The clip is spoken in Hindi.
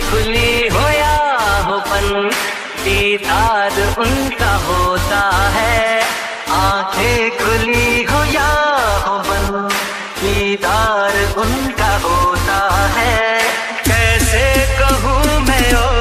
खुली हो या होपन दीदार उनका होता है। आँखें खुली हो या होपन दीदार उनका होता है। कैसे कहूँ मैं और